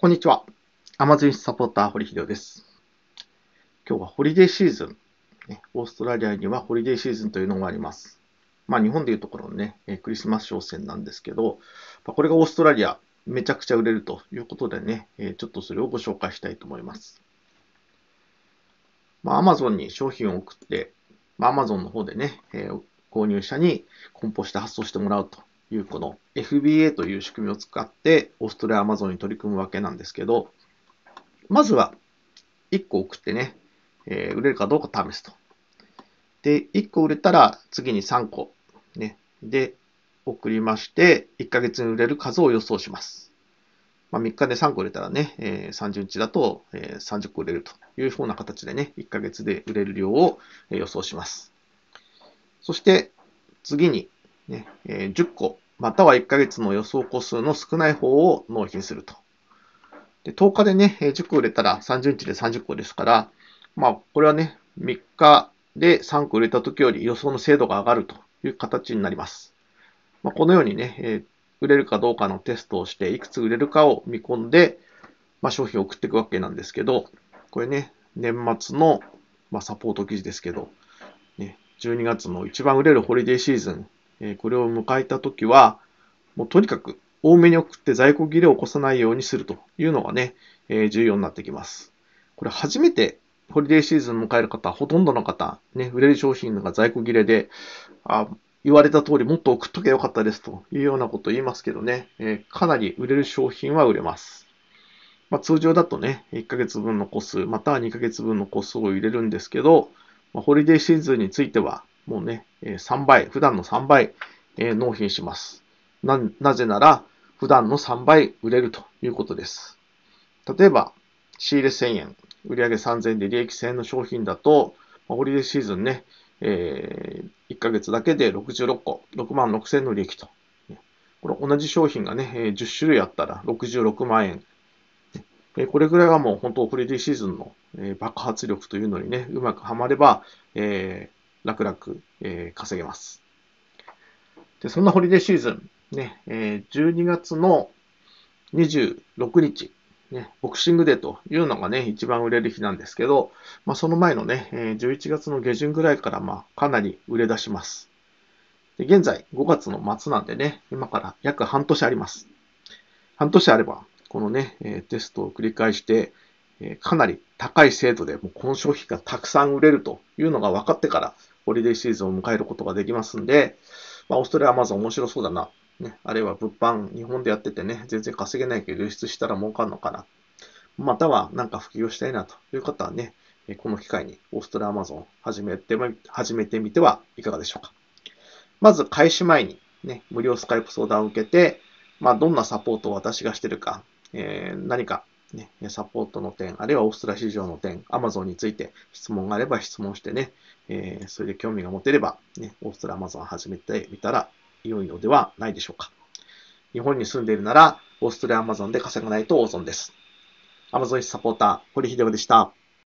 こんにちは。アマゾンサポーター、堀秀夫です。今日はホリデーシーズン。オーストラリアにはホリデーシーズンというのがあります。まあ日本でいうところのね、クリスマス商戦なんですけど、これがオーストラリアめちゃくちゃ売れるということでね、ちょっとそれをご紹介したいと思います。まあ Amazon に商品を送って、まあ Amazon の方でね、購入者に梱包して発送してもらうというこの FBA という仕組みを使ってオーストラリア Amazon に取り組むわけなんですけど、まずは1個送ってね、えー売れるかどうか試すと。で、1個売れたら次に3個、ね、で送りまして、1ヶ月に売れる数を予想します。まあ、3日で3個売れたらね、えー30日だと、えー30個売れるというふうな形でね、1ヶ月で売れる量を予想します。そして次に、ねえー10個、または1ヶ月の予想個数の少ない方を納品すると。で10日でね、10個売れたら30日で30個ですから、まあ、これはね、3日で3個売れた時より予想の精度が上がるという形になります。まあ、このようにね、えー売れるかどうかのテストをして、いくつ売れるかを見込んで、まあ、商品を送っていくわけなんですけど、これね、年末の、まあ、サポート記事ですけど、ね、12月の一番売れるホリデーシーズン、えこれを迎えた時は、もうとにかく多めに送って在庫切れを起こさないようにするというのがね、え重要になってきます。これ初めてホリデーシーズン迎える方、ほとんどの方、ね、売れる商品が在庫切れで、あ言われた通りもっと送っとけばよかったですというようなことを言いますけどね、えかなり売れる商品は売れます。まあ、通常だとね、1ヶ月分の個数、または2ヶ月分の個数を入れるんですけど、まあホリデーシーズンについては、もうね、3倍、普段の3倍、えー納品します。な、なぜなら、普段の3倍売れるということです。例えば、仕入れ1000円、売上3000円で利益1000円の商品だと、まあホリデーシーズンね、え1ヶ月だけで66個、6万6000円の利益と。これ同じ商品がね、えー10種類あったら66万円。えこれぐらいはもう本当ホリデーシーズンのえー爆発力というのにね、うまくはまれば、えー楽々、えー稼げます。で、そんなホリデーシーズン、ね、えー12月の26日、ね、ボクシングデーというのがね、一番売れる日なんですけど、まあ、その前のね、え11月の下旬ぐらいから、まあ、かなり売れ出します。で現在、5月の末なんでね、今から約半年あります。半年あれば、このね、えテストを繰り返して、かなり高い精度で、もうこの商品がたくさん売れるというのが分かってから、ホリデーシーズンを迎えることができますんで、まあ、オーストラリア、アマゾン面白そうだな。ね、あるいは物販、日本でやっててね、全然稼げないけど輸出したら儲かるのかな。または、なんか普及をしたいなという方はね、この機会にオーストラリア、アマゾン始めて、始めてみてはいかがでしょうか。まず、開始前に、ね、無料スカイプ相談を受けて、まあ、どんなサポートを私がしてるか、えー何か、ね、サポートの点、あるいはオーストラリア市場の点、アマゾンについて質問があれば質問してね、えーそれで興味が持てれば、ね、オーストラリア、アマゾン始めてみたら良いのではないでしょうか。日本に住んでいるなら、オーストラリア、アマゾンで稼がないと大損です。アマゾンサポーター、堀秀夫でした。